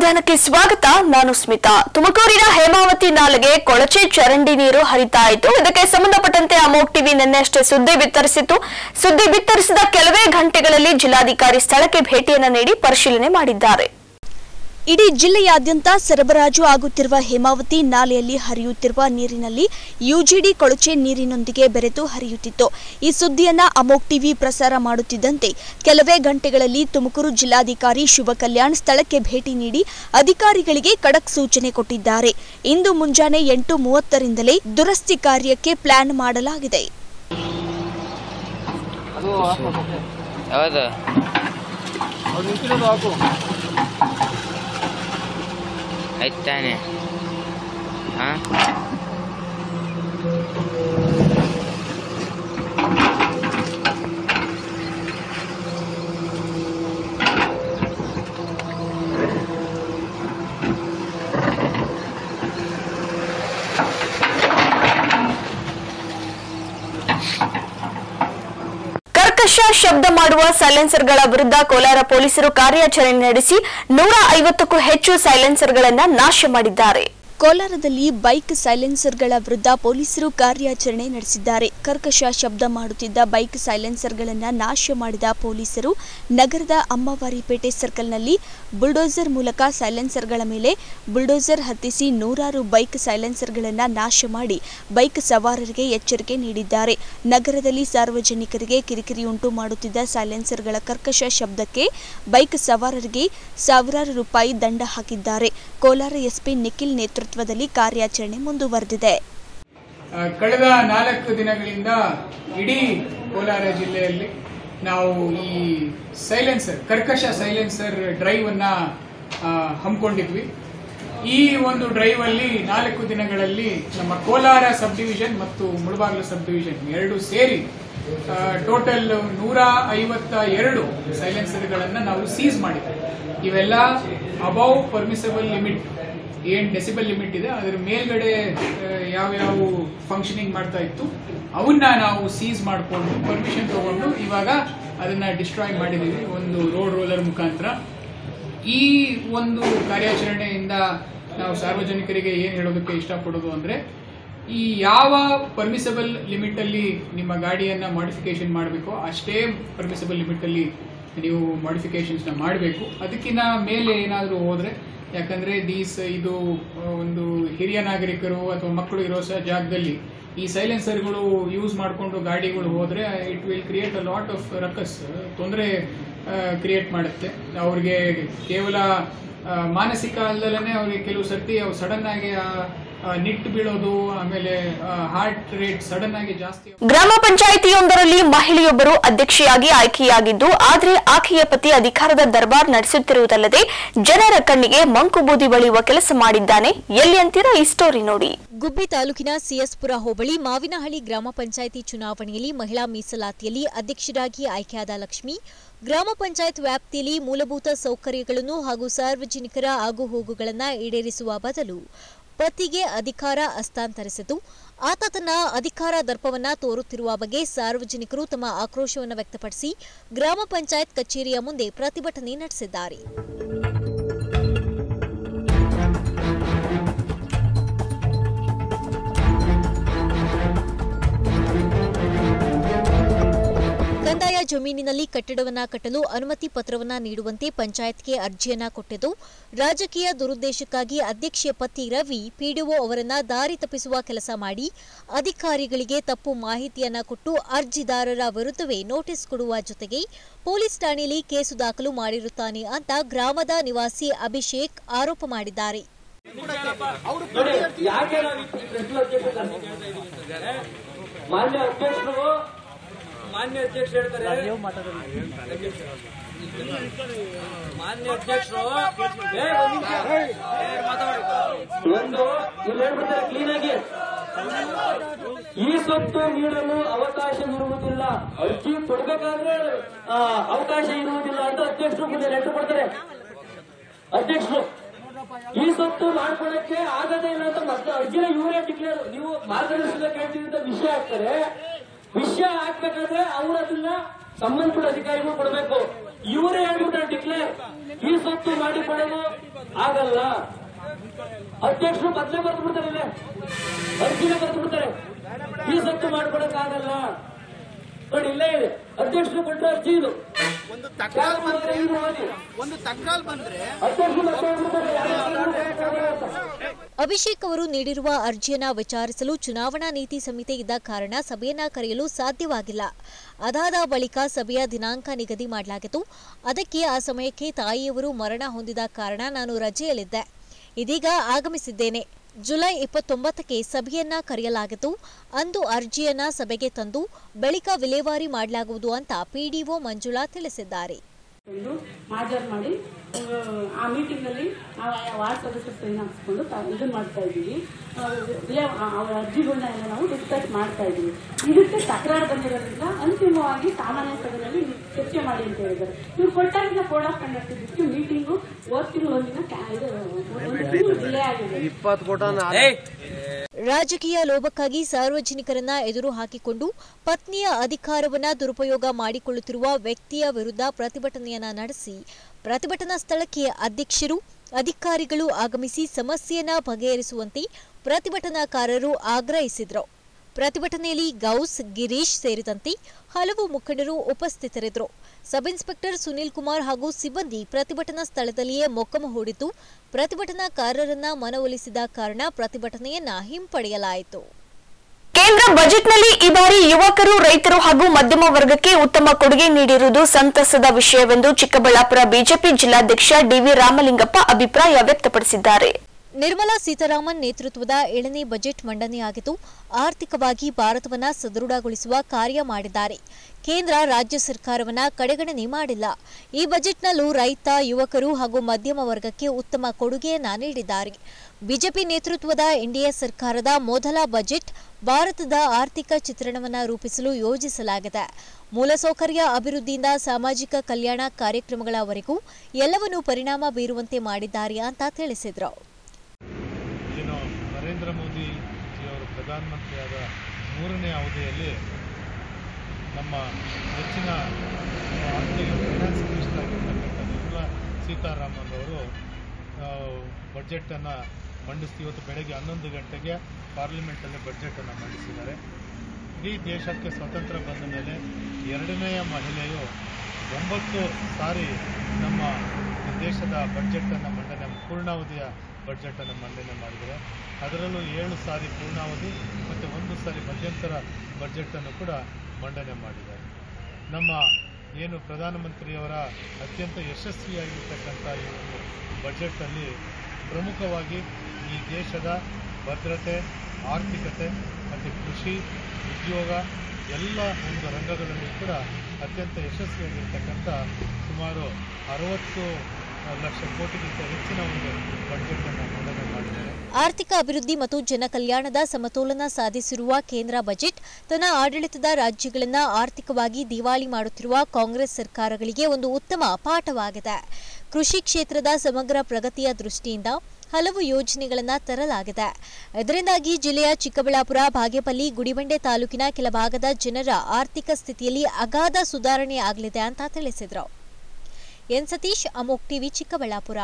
ಮಧ್ಯಾಹ್ನಕ್ಕೆ ಸ್ವಾಗತ, ನಾನು ಸ್ಮಿತಾ. ತುಮಕೂರಿನ ಹೇಮಾವತಿ ನಾಲೆಗೆ ಕೊಳಚೆ ಚರಂಡಿ ನೀರು ಹರಿತಾ ಇತ್ತು. ಇದಕ್ಕೆ ಸಂಬಂಧಪಟ್ಟಂತೆ ಅಮೋಕ್ ಟಿವಿ ನಿನ್ನೆಷ್ಟೇ ಸುದ್ದಿ ಬಿತ್ತರಿಸಿತ್ತು. ಸುದ್ದಿ ಬಿತ್ತರಿಸಿದ ಕೆಲವೇ ಗಂಟೆಗಳಲ್ಲಿ ಜಿಲ್ಲಾಧಿಕಾರಿ ಸ್ಥಳಕ್ಕೆ ಭೇಟಿಯನ್ನ ನೀಡಿ ಪರಿಶೀಲನೆ ಮಾಡಿದ್ದಾರೆ. ಇಡೀ ಜಿಲ್ಲೆಯಾದ್ಯಂತ ಸರಬರಾಜು ಆಗುತ್ತಿರುವ ಹೇಮಾವತಿ ನಾಲೆಯಲ್ಲಿ ಹರಿಯುತ್ತಿರುವ ನೀರಿನಲ್ಲಿ ಯುಜಿಡಿ ಕೊಳಚೆ ನೀರಿನೊಂದಿಗೆ ಬೆರೆತು ಹರಿಯುತ್ತಿತ್ತು. ಈ ಸುದ್ದಿಯನ್ನ ಅಮೋಕ್ ಟಿವಿ ಪ್ರಸಾರ ಮಾಡುತ್ತಿದ್ದಂತೆ ಕೆಲವೇ ಗಂಟೆಗಳಲ್ಲಿ ತುಮಕೂರು ಜಿಲ್ಲಾಧಿಕಾರಿ ಶುಭ ಕಲ್ಯಾಣ್ ಸ್ಥಳಕ್ಕೆ ಭೇಟಿ ನೀಡಿ ಅಧಿಕಾರಿಗಳಿಗೆ ಖಡಕ್ ಸೂಚನೆ ಕೊಟ್ಟಿದ್ದಾರೆ. ಇಂದು ಮುಂಜಾನೆ ಎಂಟು ಮೂವತ್ತರಿಂದಲೇ ದುರಸ್ತಿ ಕಾರ್ಯಕ್ಕೆ ಪ್ಲಾನ್ ಮಾಡಲಾಗಿದೆ. ಹೌದು ಆಯ್ತು ತಾನೆ ಶಬ್ದ ಮಾಡುವ ಸೈಲೆನ್ಸರ್ಗಳ ವಿರುದ್ಧ ಕೋಲಾರ ಪೊಲೀಸರು ಕಾರ್ಯಾಚರಣೆ ನಡೆಸಿ ನೂರ ಐವತ್ತಕ್ಕೂ ಹೆಚ್ಚು ಸೈಲೆನ್ಸರ್ಗಳನ್ನು ನಾಶ ಮಾಡಿದ್ದಾರೆ. ಕೋಲಾರದಲ್ಲಿ ಬೈಕ್ ಸೈಲೆನ್ಸರ್ಗಳ ವಿರುದ್ಧ ಪೊಲೀಸರು ಕಾರ್ಯಾಚರಣೆ ನಡೆಸಿದ್ದಾರೆ. ಕರ್ಕಶ ಶಬ್ದ ಮಾಡುತ್ತಿದ್ದ ಬೈಕ್ ಸೈಲೆನ್ಸರ್ಗಳನ್ನು ನಾಶ ಮಾಡಿದ ಪೊಲೀಸರು ನಗರದ ಅಮ್ಮವಾರಿಪೇಟೆ ಸರ್ಕಲ್ನಲ್ಲಿ ಬುಲ್ಡೋಸರ್ ಮೂಲಕ ಸೈಲೆನ್ಸರ್ಗಳ ಮೇಲೆ ಬುಲ್ಡೋಸರ್ ಹತ್ತಿಸಿ ನೂರಾರು ಬೈಕ್ ಸೈಲೆನ್ಸರ್ಗಳನ್ನು ನಾಶ ಮಾಡಿ ಬೈಕ್ ಸವಾರರಿಗೆ ಎಚ್ಚರಿಕೆ ನೀಡಿದ್ದಾರೆ. ನಗರದಲ್ಲಿ ಸಾರ್ವಜನಿಕರಿಗೆ ಕಿರಿಕಿರಿ ಉಂಟು ಮಾಡುತ್ತಿದ್ದ ಸೈಲೆನ್ಸರ್ಗಳ ಕರ್ಕಶ ಶಬ್ದಕ್ಕೆ ಬೈಕ್ ಸವಾರರಿಗೆ ಸಾವಿರಾರು ರೂಪಾಯಿ ದಂಡ ಹಾಕಿದ್ದಾರೆ. ಕೋಲಾರ ಎಸ್ಪಿ ನಿಖಿಲ್ ನೇತೃತ್ವದಲ್ಲಿ ಕಾರ್ಯಾಚರಣೆ ಮುಂದುವರೆದಿದೆ. ಕಳೆದ ನಾಲ್ಕು ದಿನಗಳಿಂದ ಇಡೀ ಕೋಲಾರ ಜಿಲ್ಲೆಯಲ್ಲಿ ನಾವು ಈ ಸೈಲೆನ್ಸರ್, ಕರ್ಕಶ ಸೈಲೆನ್ಸರ್ ಡ್ರೈವ್ ಅನ್ನ ಹಮ್ಮಿಕೊಂಡಿದ್ವಿ. ಈ ಒಂದು ಡ್ರೈವ್ ಅಲ್ಲಿ ನಾಲ್ಕು ದಿನಗಳಲ್ಲಿ ನಮ್ಮ ಕೋಲಾರ ಸಬ್ ಡಿವಿಷನ್ ಮತ್ತು ಮುಳಬಾಗಿಲು ಸಬ್ ಡಿವಿಷನ್ ಎರಡು ಸೇರಿ ಟೋಟಲ್ ನೂರ ಐವತ್ತ ಎರಡು ಸೈಲೆನ್ಸರ್ಗಳನ್ನು ನಾವು ಸೀಸ್ ಮಾಡಿದ್ವಿ. ಇವೆಲ್ಲ ಅಬೌವ್ ಪರ್ಮಿಸಬಲ್ ಲಿಮಿಟ್ ಏನ್ ಡೆಸಿಬಲ್ ಲಿಮಿಟ್ ಇದೆ, ಅದರ ಮೇಲ್ಗಡೆ ಯಾವ ಯಾವ ಫಂಕ್ಷನಿಂಗ್ ಮಾಡ್ತಾ ಇತ್ತು ಅವನ್ನ ನಾವು ಸೀಸ್ ಮಾಡಿಕೊಂಡು ಪರ್ಮಿಷನ್ ತಗೊಂಡು ಇವಾಗ ಅದನ್ನ ಡಿಸ್ಟ್ರಾಯ್ ಮಾಡಿದೀವಿ, ಒಂದು ರೋಡ್ ರೋಲರ್ ಮುಖಾಂತರ. ಈ ಒಂದು ಕಾರ್ಯಾಚರಣೆಯಿಂದ ನಾವು ಸಾರ್ವಜನಿಕರಿಗೆ ಏನ್ ಹೇಳೋದಕ್ಕೆ ಇಷ್ಟಪಡೋದು ಅಂದ್ರೆ, ಈ ಯಾವ ಪರ್ಮಿಸಬಲ್ ಲಿಮಿಟ್ ಅಲ್ಲಿ ನಿಮ್ಮ ಗಾಡಿಯನ್ನ ಮಾಡಿಫಿಕೇಶನ್ ಮಾಡಬೇಕು, ಅಷ್ಟೇ ಪರ್ಮಿಸಬಲ್ ಲಿಮಿಟ್ ಅಲ್ಲಿ ನೀವು ಮಾಡಿಫಿಕೇಶನ್ಸ್ನ ಮಾಡಬೇಕು. ಅದಕ್ಕಿಂತ ಮೇಲೆ ಏನಾದರೂ ಹೋದ್ರೆ ಯಾಕಂದ್ರೆ ದೀಸ್ ಇದು ಒಂದು ಹಿರಿಯ ನಾಗರಿಕರು ಅಥವಾ ಮಕ್ಕಳು ಇರೋ ಜಾಗದಲ್ಲಿ ಈ ಸೈಲೆನ್ಸರ್ಗಳು ಯೂಸ್ ಮಾಡಿಕೊಂಡು ಗಾಡಿಗಳು ಹೋದ್ರೆ it will create a lot of ruckus ತೊಂದರೆ ಕ್ರಿಯೇಟ್ ಮಾಡುತ್ತೆ. ಅವ್ರಿಗೆ ಕೇವಲ ಮಾನಸಿಕ ಅಲ್ಲದಲ್ಲೇ ಅವ್ರಿಗೆ ಕೆಲವು ಸರ್ತಿ ಅವ್ರು ಸಡನ್ ಆಗಿ ನಿಟ್ಟು ಬೀಳೋದು ಆಮೇಲೆ ಹಾರ್ಟ್ ರೇಟ್ ಸಡನ್ ಆಗಿ ಜಾಸ್ತಿ ಗ್ರಾಮ ಪಂಚಾಯಿತಿಯೊಂದರಲ್ಲಿ ಮಹಿಳೆಯೊಬ್ಬರು ಅಧ್ಯಕ್ಷೆಯಾಗಿ ಆಯ್ಕೆಯಾಗಿದ್ದು ಆದರೆ ಆಕೆಯ ಪತಿ ಅಧಿಕಾರದ ದರ್ಬಾರ್ ನಡೆಸುತ್ತಿರುವುದಲ್ಲದೆ ಜನರ ಕಣ್ಣಿಗೆ ಮಂಕು ಬೂದಿ ಬಳಿಯುವ ಕೆಲಸ ಮಾಡಿದ್ದಾನೆ. ಎಲ್ಲಿ ಅಂತೀರಾ ಈ ಸ್ಟೋರಿ ನೋಡಿ. ಗುಬ್ಬಿ ತಾಲೂಕಿನ ಸಿಎಸ್ಪುರ ಹೋಬಳಿ ಮಾವಿನಹಳ್ಳಿ ಗ್ರಾಮ ಪಂಚಾಯಿತಿ ಚುನಾವಣೆಯಲ್ಲಿ ಮಹಿಳಾ ಮೀಸಲಾತಿಯಲ್ಲಿ ಅಧ್ಯಕ್ಷರಾಗಿ ಆಯ್ಕೆಯಾದ ಲಕ್ಷ್ಮಿ ಗ್ರಾಮ ಪಂಚಾಯತ್ ವ್ಯಾಪ್ತಿಯಲ್ಲಿ ಮೂಲಭೂತ ಸೌಕರ್ಯಗಳನ್ನು ಹಾಗೂ ಸಾರ್ವಜನಿಕರ ಆಗುಹೋಗುಗಳನ್ನು ಈಡೇರಿಸುವ ಬದಲು ಪತಿಗೆ ಅಧಿಕಾರ ಹಸ್ತಾಂತರಿಸಿತು. ಆತ ತನ್ನ ಅಧಿಕಾರ ದರ್ಪವನ್ನ ತೋರುತ್ತಿರುವ ಬಗ್ಗೆ ಸಾರ್ವಜನಿಕರು ತಮ್ಮ ಆಕ್ರೋಶವನ್ನು ವ್ಯಕ್ತಪಡಿಸಿ ಗ್ರಾಮ ಪಂಚಾಯತ್ ಕಚೇರಿಯ ಮುಂದೆ ಪ್ರತಿಭಟನೆ ನಡೆಸಿದ್ದಾರೆ. ಜಮೀನಿನಲ್ಲಿ ಕಟ್ಟಡವನ್ನ ಕಟ್ಟಲು ಅನುಮತಿ ಪತ್ರವನ್ನ ನೀಡುವಂತೆ ಪಂಚಾಯತ್ಗೆ ಅರ್ಜಿಯನ್ನ ಕೊಟ್ಟಿದ್ದು, ರಾಜಕೀಯ ದುರುದ್ದೇಶಕ್ಕಾಗಿ ಅಧ್ಯಕ್ಷೆ ಪತಿ ರವಿ ಪಿಡಿಒ ಅವರನ್ನು ದಾರಿ ತಪ್ಪಿಸುವ ಕೆಲಸ ಮಾಡಿ, ಅಧಿಕಾರಿಗಳಿಗೆ ತಪ್ಪು ಮಾಹಿತಿಯನ್ನ ಕೊಟ್ಟು ಅರ್ಜಿದಾರರ ವಿರುದ್ಧವೇ ನೋಟಿಸ್ ಕೊಡುವ ಜೊತೆಗೆ ಪೊಲೀಸ್ ಠಾಣೆಯಲ್ಲಿ ಕೇಸು ದಾಖಲು ಮಾಡಿರುತ್ತಾನೆ ಅಂತ ಗ್ರಾಮದ ನಿವಾಸಿ ಅಭಿಷೇಕ್ ಆರೋಪ ಮಾಡಿದ್ದಾರೆ? ಮಾನ್ಯ ಅಧ್ಯಕ್ಷರು ಮಾನ್ಯ ಅಧ್ಯಕ್ಷರು ಹೇಳ್ತಾರೆ. ಮಾನ್ಯ ಅಧ್ಯಕ್ಷರು ಒಂದ್ ಹೇಳ್ಬಿಡ್ತಾರೆ ಕ್ಲೀನ್ ಆಗಿ. ಈ ಸೊತ್ತು ನೀಡಲು ಅವಕಾಶ ಇರುವುದಿಲ್ಲ ಅರ್ಜಿ ಕೊಡ್ಬೇಕಾದ್ರೆ ಅವಕಾಶ ಇರುವುದಿಲ್ಲ ಅಂತ ಅಧ್ಯಕ್ಷರು ಮುಂದೆ ಲೆಟರ್ ಕೊಡ್ತಾರೆ ಅಧ್ಯಕ್ಷರು ಈ ಸೊತ್ತು ಮಾಡ್ಕೊಳಕ್ಕೆ ಆಗದೇ ಇಲ್ಲ ಅಂತ ಮತ್ತೆ ಅರ್ಜಿನ ಇವರೇ ಡಿಕ್ಲೇರ್ ನೀವು ಮಾರ್ಗದರ್ಶನ ಕೇಳ್ತೀವಿ ಅಂತ ವಿಷಯ ಹಾಕ್ತಾರೆ ವಿಷಯ ಹಾಕ್ಬೇಕಾದ್ರೆ ಅವ್ರು ಅದನ್ನ ಸಂಬಂಧಪಟ್ಟ ಅಧಿಕಾರಿಗಳು ಕೊಡಬೇಕು. ಇವರೇ ಹೇಳ್ಬಿಟ್ರೆ ಡಿಕ್ಲೇರ್ ಈ ಸೊತ್ತು ಮಾಡಿಕೊಳ್ಳಲು ಆಗಲ್ಲ. ಅಧ್ಯಕ್ಷರು ಬದಲೇ ಬರೆದು ಬಿಡ್ತಾರೆ ಇಲ್ಲೇ ಅರ್ಜಿನ ಬರೆದು ಬಿಡ್ತಾರೆ ಈ ಸೊತ್ತು ಮಾಡಿಕೊಡಕ್ಕಾಗಲ್ಲ ನೋಡಿ, ಇಲ್ಲೇ ಇದೆ. ಅಧ್ಯಕ್ಷರು ಕೊಟ್ಟರೆ ಅರ್ಜಿ ಇದು. ಒಂದು ತಕ್ಕಾಲ್ ಬಂದ್ರೆ ಒಂದು ತಕ್ಕಾಲ್ ಬಂದ್ರೆ. ಅಭಿಷೇಕ್ ಅವರು ನೀಡಿರುವ ಅರ್ಜಿಯನ್ನು ವಿಚಾರಿಸಲು ಚುನಾವಣಾ ನೀತಿ ಸಮಿತಿ ಇದ್ದ ಕಾರಣ ಸಭೆಯನ್ನ ಕರೆಯಲು ಸಾಧ್ಯವಾಗಿಲ್ಲ. ಅದಾದ ಬಳಿಕ ಸಭೆಯ ದಿನಾಂಕ ನಿಗದಿ ಮಾಡಲಾಗಿತ್ತು. ಅದಕ್ಕೆ ಆ ಸಮಯಕ್ಕೆ ತಾಯಿಯವರು ಮರಣ ಹೊಂದಿದ ಕಾರಣ ನಾನು ರಜೆಯಲ್ಲಿದ್ದೆ. ಇದೀಗ ಆಗಮಿಸಿದ್ದೇನೆ. ಜುಲೈ ಇಪ್ಪತ್ತೊಂಬತ್ತಕ್ಕೆ ಸಭೆಯನ್ನ ಕರೆಯಲಾಗಿದ್ದು, ಅಂದು ಅರ್ಜಿಯನ್ನ ಸಭೆಗೆ ತಂದು, ಬಳಿಕ ವಿಲೇವಾರಿ ಮಾಡಲಾಗುವುದು ಅಂತ ಪಿಡಿಒ ಮಂಜುಳಾ ತಿಳಿಸಿದ್ದಾರೆ. ಎಂದು ಮಾಜರ್ ಮಾಡಿ ಆ, ಮೀಟಿಂಗ್ನಲ್ಲಿ ನಾವು ಆ ವಾರ್ಡ್ ಸದಸ್ಯರು ಸೈನ್ ಹಾಕಿಸ್ಕೊಂಡು ಇದನ್ನ ಮಾಡ್ತಾ ಇದ್ದೀವಿ. ಅವರ ಅರ್ಜಿಗಳನ್ನ ಎಲ್ಲ ನಾವು ಡಿಸ್ಕಸ್ ಮಾಡ್ತಾ ಇದ್ದೀವಿ. ಇದಕ್ಕೆ ತಕರಾರು ಬಂದಿರೋದ್ರಿಂದ ಅಂತಿಮವಾಗಿ ಸಾಮಾನ್ಯ ಸಭೆಯಲ್ಲಿ ಚರ್ಚೆ ಮಾಡಿ ಅಂತ ಹೇಳಿದ್ದಾರೆ. ನೀವು ಕೊಟ್ಟಾಗಿನ ಕೋಡ್ ಆಫ್ ಕಂಡಕ್ಟ್ ಇದ್ದು ಮೀಟಿಂಗು ಓದ್ತಿರುವ ಒಂದಿನ ಒಂದು ಡಿಲೇ ಆಗಿದೆ. ರಾಜಕೀಯ ಲೋಭಕ್ಕಾಗಿ ಸಾರ್ವಜನಿಕರನ್ನ ಎದುರು ಹಾಕಿಕೊಂಡು ಪತ್ನಿಯ ಅಧಿಕಾರವನ್ನ ದುರುಪಯೋಗ ಮಾಡಿಕೊಳ್ಳುತ್ತಿರುವ ವ್ಯಕ್ತಿಯ ವಿರುದ್ಧ ಪ್ರತಿಭಟನೆಯನ್ನ ನಡೆಸಿ, ಪ್ರತಿಭಟನಾ ಸ್ಥಳಕ್ಕೆ ಅಧ್ಯಕ್ಷರು, ಅಧಿಕಾರಿಗಳು ಆಗಮಿಸಿ ಸಮಸ್ಯೆಯನ್ನ ಬಗೆಹರಿಸುವಂತೆ ಪ್ರತಿಭಟನಾಕಾರರು ಆಗ್ರಹಿಸಿದರು. ಪ್ರತಿಭಟನೆಯಲ್ಲಿ ಗೌಸ್, ಗಿರೀಶ್ ಸೇರಿದಂತೆ ಹಲವು ಮುಖಂಡರು ಉಪಸ್ಥಿತರಿದ್ದರು. ಸಬ್ ಇನ್ಸ್ಪೆಕ್ಟರ್ ಸುನೀಲ್ ಕುಮಾರ್ ಹಾಗೂ ಸಿಬ್ಬಂದಿ ಪ್ರತಿಭಟನಾ ಸ್ಥಳದಲ್ಲಿಯೇ ಮೊಕ್ಕಮ ಹೂಡಿತು ಪ್ರತಿಭಟನಾಕಾರರನ್ನ ಮನವೊಲಿಸಿದ ಕಾರಣ ಪ್ರತಿಭಟನೆಯನ್ನ ಹಿಂಪಡೆಯಲಾಯಿತು. ಕೇಂದ್ರ ಬಜೆಟ್ನಲ್ಲಿ ಈ ಬಾರಿ ಯುವಕರು, ರೈತರು ಹಾಗೂ ಮಧ್ಯಮ ವರ್ಗಕ್ಕೆ ಉತ್ತಮ ಕೊಡುಗೆ ನೀಡಿರುವುದು ಸಂತಸದ ವಿಷಯವೆಂದು ಚಿಕ್ಕಬಳ್ಳಾಪುರ ಬಿಜೆಪಿ ಜಿಲ್ಲಾಧ್ಯಕ್ಷ ಡಿವಿ ರಾಮಲಿಂಗಪ್ಪ ಅಭಿಪ್ರಾಯ ವ್ಯಕ್ತಪಡಿಸಿದ್ದಾರೆ. ನಿರ್ಮಲಾ ಸೀತಾರಾಮನ್ ನೇತೃತ್ವದ ಏಳನೇ ಬಜೆಟ್ ಮಂಡನೆಯಾಗಿದ್ದು, ಆರ್ಥಿಕವಾಗಿ ಭಾರತವನ್ನು ಸದೃಢಗೊಳಿಸುವ ಕಾರ್ಯ ಮಾಡಿದ್ದಾರೆ. ಕೇಂದ್ರ, ರಾಜ್ಯ ಸರ್ಕಾರವನ್ನ ಕಡೆಗಣನೆ ಮಾಡಿಲ್ಲ. ಈ ಬಜೆಟ್ನಲ್ಲೂ ರೈತ, ಯುವಕರು ಹಾಗೂ ಮಧ್ಯಮ ವರ್ಗಕ್ಕೆ ಉತ್ತಮ ಕೊಡುಗೆಯನ್ನ ನೀಡಿದ್ದಾರೆ. ಬಿಜೆಪಿ ನೇತೃತ್ವದ ಎನ್ಡಿಎ ಸರ್ಕಾರದ ಮೊದಲ ಬಜೆಟ್ ಭಾರತದ ಆರ್ಥಿಕ ಚಿತ್ರಣವನ್ನ ರೂಪಿಸಲು ಯೋಜಿಸಲಾಗಿದೆ. ಮೂಲಸೌಕರ್ಯ ಅಭಿವೃದ್ಧಿಯಿಂದ ಸಾಮಾಜಿಕ ಕಲ್ಯಾಣ ಕಾರ್ಯಕ್ರಮಗಳವರೆಗೂ ಎಲ್ಲವನ್ನೂ ಪರಿಣಾಮ ಬೀರುವಂತೆ ಮಾಡಿದ್ದಾರೆ ಅಂತ ತಿಳಿಸಿದರು. ನರೇಂದ್ರ ಮೋದಿ ಜಿಯವರು ಪ್ರಧಾನಮಂತ್ರಿಯಾದ ಮೂರನೇ ಅವಧಿಯಲ್ಲಿ ನಮ್ಮ ಹೆಚ್ಚಿನ ಆರ್ಥಿಕ ಫೈನಾನ್ಸ್ ಮಿನಿಸ್ಟರ್ ಆಗಿರ್ತಕ್ಕಂಥ ನಿರ್ಮಲಾ ಸೀತಾರಾಮನ್ ಅವರು ಬಜೆಟನ್ನು ಮಂಡಿಸಿ ಇವತ್ತು ಬೆಳಗ್ಗೆ ಹನ್ನೊಂದು ಗಂಟೆಗೆ ಪಾರ್ಲಿಮೆಂಟಲ್ಲಿ ಬಜೆಟನ್ನು ಮಂಡಿಸಿದ್ದಾರೆ. ಇಡೀ ದೇಶಕ್ಕೆ ಸ್ವತಂತ್ರ ಬಂದ ಮೇಲೆ ಎರಡನೆಯ ಮಹಿಳೆಯು ಒಂಬತ್ತು ಸಾರಿ ನಮ್ಮ ದೇಶದ ಬಜೆಟನ್ನು ಮಂಡನೆ ಪೂರ್ಣಾವಧಿಯ ಬಜೆಟನ್ನು ಮಂಡನೆ ಮಾಡಿದರೆ ಅದರಲ್ಲೂ ಏಳು ಸಾರಿ ಪೂರ್ಣಾವಧಿ ಮತ್ತು ಒಂದು ಸಾರಿ ಮಧ್ಯಂತರ ಬಜೆಟನ್ನು ಕೂಡ ಮಂಡನೆ ಮಾಡಿದ್ದಾರೆ ನಮ್ಮ ಏನು ಪ್ರಧಾನಮಂತ್ರಿಯವರ ಅತ್ಯಂತ ಯಶಸ್ವಿಯಾಗಿರ್ತಕ್ಕಂಥ ಈ ಒಂದು ಬಜೆಟಲ್ಲಿ ಪ್ರಮುಖವಾಗಿ ಈ ದೇಶದ ಭದ್ರತೆ, ಆರ್ಥಿಕತೆ ಮತ್ತು ಕೃಷಿ, ಉದ್ಯೋಗ ಎಲ್ಲ ಒಂದು ರಂಗಗಳಲ್ಲಿ ಕೂಡ ಅತ್ಯಂತ ಯಶಸ್ವಿಯಾಗಿರ್ತಕ್ಕಂಥ ಸುಮಾರು ಅರವತ್ತು ಆರ್ಥಿಕ ಅಭಿವೃದ್ಧಿ ಮತ್ತು ಜನಕಲ್ಯಾಣದ ಸಮತೋಲನ ಸಾಧಿಸಿರುವ ಕೇಂದ್ರ ಬಜೆಟ್ ತನ್ನ ಆಡಳಿತದ ರಾಜ್ಯಗಳನ್ನ ಆರ್ಥಿಕವಾಗಿ ದಿವಾಳಿ ಮಾಡುತ್ತಿರುವ ಕಾಂಗ್ರೆಸ್ ಸರ್ಕಾರಗಳಿಗೆ ಒಂದು ಉತ್ತಮ ಪಾಠವಾಗಿದೆ. ಕೃಷಿ ಕ್ಷೇತ್ರದ ಸಮಗ್ರ ಪ್ರಗತಿಯ ದೃಷ್ಟಿಯಿಂದ ಹಲವು ಯೋಜನೆಗಳನ್ನು ತರಲಾಗಿದೆ. ಇದರಿಂದಾಗಿ ಜಿಲ್ಲೆಯ ಚಿಕ್ಕಬಳ್ಳಾಪುರ, ಬಾಗೇಪಲ್ಲಿ, ಗುಡಿಬಂಡೆ ತಾಲೂಕಿನ ಕೆಲ ಭಾಗದ ಜನರ ಆರ್ಥಿಕ ಸ್ಥಿತಿಯಲ್ಲಿ ಅಗಾಧ ಸುಧಾರಣೆ ಆಗಲಿದೆ ಅಂತ ತಿಳಿಸಿದರು. N Satish Amogh TV Chikkaballapur.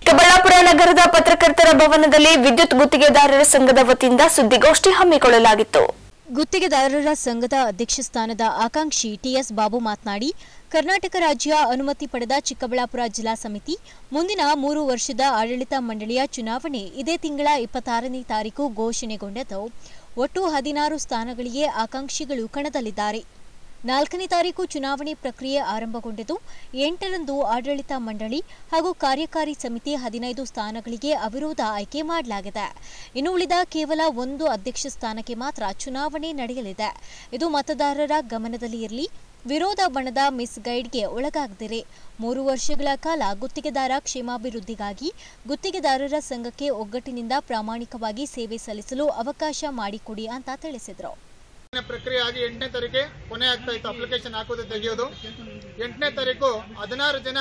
ಚಿಕ್ಕಬಳ್ಳಾಪುರ ನಗರದ ಪತ್ರಕರ್ತರ ಭವನದಲ್ಲಿ ವಿದ್ಯುತ್ ಗುತ್ತಿಗೆದಾರರ ಸಂಘದ ವತಿಯಿಂದ ಸುದ್ದಿಗೋಷ್ಠಿ ಹಮ್ಮಿಕೊಳ್ಳಲಾಗಿತ್ತು. ಗುತ್ತಿಗೆದಾರರ ಸಂಘದ ಅಧ್ಯಕ್ಷ ಸ್ಥಾನದ ಆಕಾಂಕ್ಷಿ ಟಿಎಸ್ ಬಾಬು ಮಾತನಾಡಿ ಕರ್ನಾಟಕ ರಾಜ್ಯ ಅನುಮತಿ ಪಡೆದ ಚಿಕ್ಕಬಳ್ಳಾಪುರ ಜಿಲ್ಲಾ ಸಮಿತಿ ಮುಂದಿನ ಮೂರು ವರ್ಷದ ಆಡಳಿತ ಮಂಡಳಿಯ ಚುನಾವಣೆ ಇದೇ ತಿಂಗಳ ಇಪ್ಪತ್ತಾರನೇ ತಾರೀಕು ಘೋಷಣೆಗೊಂಡದ್ದು. ಒಟ್ಟು ಹದಿನಾರು ಸ್ಥಾನಗಳಿಗೆ ಆಕಾಂಕ್ಷಿಗಳು ಕಣದಲ್ಲಿದ್ದಾರೆ. ನಾಲ್ಕನೇ ತಾರೀಕು ಚುನಾವಣೆ ಪ್ರಕ್ರಿಯೆ ಆರಂಭಗೊಂಡಿದ್ದು, ಎಂಟರಂದು ಆಡಳಿತ ಮಂಡಳಿ ಹಾಗೂ ಕಾರ್ಯಕಾರಿ ಸಮಿತಿ ಹದಿನೈದು ಸ್ಥಾನಗಳಿಗೆ ಅವಿರೋಧ ಆಯ್ಕೆ ಮಾಡಲಾಗಿದೆ. ಇನ್ನು ಉಳಿದ ಕೇವಲ ಒಂದು ಅಧ್ಯಕ್ಷ ಸ್ಥಾನಕ್ಕೆ ಮಾತ್ರ ಚುನಾವಣೆ ನಡೆಯಲಿದೆ. ಇದು ಮತದಾರರ ಗಮನದಲ್ಲಿ ಇರಲಿ, ವಿರೋಧ ಬಣದ ಮಿಸ್ ಗೈಡ್ಗೆ ಒಳಗಾಗದಿರೆ. ಮೂರು ವರ್ಷಗಳ ಕಾಲ ಗುತ್ತಿಗೆದಾರ ಕ್ಷೇಮಾಭಿವೃದ್ಧಿಗಾಗಿ ಗುತ್ತಿಗೆದಾರರ ಸಂಘಕ್ಕೆ ಒಗ್ಗಟ್ಟಿನಿಂದ ಪ್ರಾಮಾಣಿಕವಾಗಿ ಸೇವೆ ಸಲ್ಲಿಸಲು ಅವಕಾಶ ಮಾಡಿಕೊಡಿ ಅಂತ ತಿಳಿಸಿದರು. ಪ್ರಕ್ರಿಯೆ ಆಗಿ ಎಂಟನೇ ತಾರೀಕೆ ಕೊನೆ ಆಗ್ತಾ ಇತ್ತು. ಅಪ್ಲಿಕೇಶನ್ ಹಾಕೋದು ತೆಗೆಯೋದು. ಎಂಟನೇ ತಾರೀಕು ಹದಿನಾರು ಜನ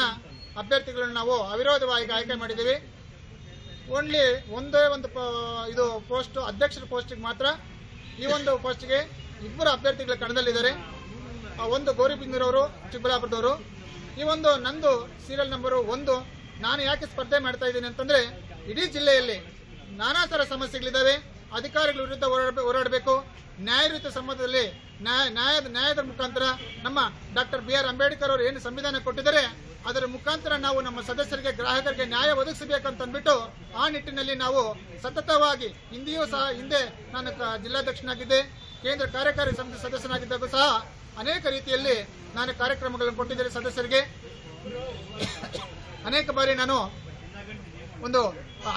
ಅಭ್ಯರ್ಥಿಗಳನ್ನು ನಾವು ಅವಿರೋಧವಾಗಿ ಆಯ್ಕೆ ಮಾಡಿದ್ದೀವಿ. ಓನ್ಲಿ ಒಂದೇ ಒಂದು ಇದು ಪೋಸ್ಟ್ ಅಧ್ಯಕ್ಷರ ಪೋಸ್ಟಿಗೆ ಮಾತ್ರ ಈ ಒಂದು ಪೋಸ್ಟ್ಗೆ ಇಬ್ಬರು ಅಭ್ಯರ್ಥಿಗಳ ಕಣದಲ್ಲಿದ್ದಾರೆ. ಒಂದು ಗೌರಿಬಿಂದೂರವರು ಚಿಕ್ಕಬಳ್ಳಾಪುರದವರು. ಈ ಒಂದು ನಂದು ಸೀರಿಯಲ್ ನಂಬರು ಒಂದು. ನಾನು ಯಾಕೆ ಸ್ಪರ್ಧೆ ಮಾಡ್ತಾ ಇದ್ದೀನಿ ಅಂತಂದ್ರೆ ಇಡೀ ಜಿಲ್ಲೆಯಲ್ಲಿ ನಾನಾ ಥರ ಸಮಸ್ಯೆಗಳಿದ್ದಾವೆ. ಅಧಿಕಾರಿಗಳ ವಿರುದ್ಧ ಹೋರಾಡ ಹೋರಾಡಬೇಕು. ನ್ಯಾಯಯುತ ಸಂಬಂಧದಲ್ಲಿ ನ್ಯಾಯ, ನ್ಯಾಯದ ನ್ಯಾಯದ ಮುಖಾಂತರ ನಮ್ಮ ಡಾಕ್ಟರ್ ಬಿ ಆರ್ ಅಂಬೇಡ್ಕರ್ ಅವರು ಏನು ಸಂವಿಧಾನ ಕೊಟ್ಟಿದ್ದಾರೆ, ಅದರ ಮುಖಾಂತರ ನಾವು ನಮ್ಮ ಸದಸ್ಯರಿಗೆ, ಗ್ರಾಹಕರಿಗೆ ನ್ಯಾಯ ಒದಗಿಸಬೇಕಂತ ಅಂದ್ಬಿಟ್ಟು ಆ ನಿಟ್ಟಿನಲ್ಲಿ ನಾವು ಸತತವಾಗಿ ಹಿಂದೆಯೂ ಸಹ ಹಿಂದೆ ನಾನು ಜಿಲ್ಲಾಧ್ಯಕ್ಷನಾಗಿದ್ದೆ, ಕೇಂದ್ರ ಕಾರ್ಯಕಾರಿ ಸಮಿತಿ ಸದಸ್ಯನಾಗಿದ್ದಾಗೂ ಸಹ ಅನೇಕ ರೀತಿಯಲ್ಲಿ ನಾನು ಕಾರ್ಯಕ್ರಮಗಳನ್ನು ಕೊಟ್ಟಿದ್ದೇನೆ ಸದಸ್ಯರಿಗೆ. ಅನೇಕ ಬಾರಿ ನಾನು ಒಂದು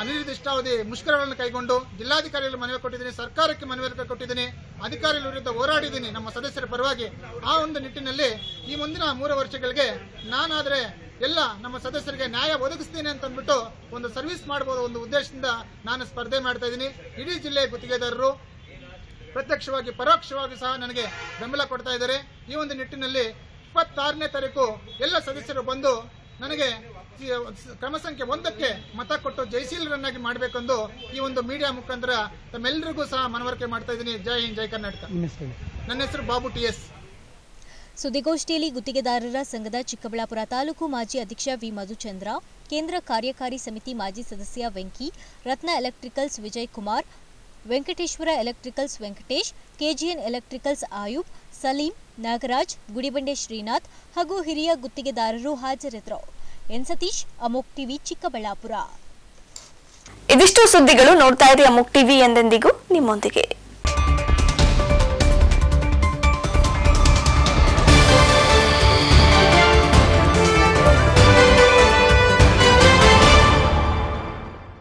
ಅನಿರ್ದಿಷ್ಟಾವಧಿ ಮುಷ್ಕರಗಳನ್ನು ಕೈಗೊಂಡು ಜಿಲ್ಲಾಧಿಕಾರಿಗಳು ಮನವಿ ಕೊಟ್ಟಿದ್ದೀನಿ, ಸರ್ಕಾರಕ್ಕೆ ಮನವಿ ಕೊಟ್ಟಿದ್ದೀನಿ, ಅಧಿಕಾರಿಗಳ ವಿರುದ್ಧ ಹೋರಾಡಿದ್ದೀನಿ ನಮ್ಮ ಸದಸ್ಯರ ಪರವಾಗಿ. ಆ ಒಂದು ನಿಟ್ಟಿನಲ್ಲಿ ಈ ಮುಂದಿನ ಮೂರು ವರ್ಷಗಳಿಗೆ ನಾನಾದರೆ ಎಲ್ಲ ನಮ್ಮ ಸದಸ್ಯರಿಗೆ ನ್ಯಾಯ ಒದಗಿಸ್ತೀನಿ ಅಂತ ಅಂದ್ಬಿಟ್ಟು ಒಂದು ಸರ್ವಿಸ್ ಮಾಡಬಹುದು ಒಂದು ಉದ್ದೇಶದಿಂದ ನಾನು ಸ್ಪರ್ಧೆ ಮಾಡ್ತಾ ಇದ್ದೀನಿ. ಇಡೀ ಜಿಲ್ಲೆಯ ಗುತ್ತಿಗೆದಾರರು ಪ್ರತ್ಯಕ್ಷವಾಗಿ, ಪರೋಕ್ಷವಾಗಿ ಸಹ ನನಗೆ ಬೆಂಬಲ ಕೊಡ್ತಾ ಇದ್ದಾರೆ. ಈ ಒಂದು ನಿಟ್ಟಿನಲ್ಲಿ ಇಪ್ಪತ್ತಾರನೇ ತಾರೀಕು ಎಲ್ಲ ಸದಸ್ಯರು ಬಂದು ನನಗೆ ಕ್ರಮ ಸಂಖ್ಯೆ ಒಂದಕ್ಕೆ ಮತ ಕೊಟ್ಟು ಜಯಶೀಲರನ್ನಾಗಿ ಮಾಡಬೇಕೆಂದು ಈ ಒಂದು ಮೀಡಿಯಾ ಮುಖಾಂತರ ತಮ್ಮೆಲ್ಲರಿಗೂ ಸಹ ಮನವರಿಕೆ ಮಾಡ್ತಾ ಇದ್ದೀನಿ. ಜೈ ಹಿಂದ್ ಜೈ ಕರ್ನಾಟಕ. ನನ್ನ ಹೆಸರು ಬಾಬು ಟಿ ಎಸ್. ಸುದ್ದಿಗೋಷ್ಠಿಯಲ್ಲಿ ಗುತ್ತಿಗೆದಾರರ ಸಂಘದ ಚಿಕ್ಕಬಳ್ಳಾಪುರ ತಾಲೂಕು ಮಾಜಿ ಅಧ್ಯಕ್ಷ ವಿ ಮಧುಚಂದ್ರ ಕೇಂದ್ರ ಕಾರ್ಯಕಾರಿ ಸಮಿತಿ ಮಾಜಿ ಸದಸ್ಯ Venki Ratna electricals Vijay Kumar Venkateshwara electricals Venkatesh KGN electricals Ayub Salim Nagaraj Gudibande Srinath ಹಾಗೂ ಹಿರಿಯ ಗುತ್ತಿಗೆದಾರರು ಹಾಜರಿದ್ದರು. N Satish Amogh TV Chikkaballapur. ಇದಿಷ್ಟು ಸುದ್ದಿಗಳು ನೋಡ್ತಾ ಇರಿ ಅಮೋಕ್ ಟಿವಿ ಎಂದೆಂದಿಗೂ ನಿಮ್ಮೊಂದಿಗೆ.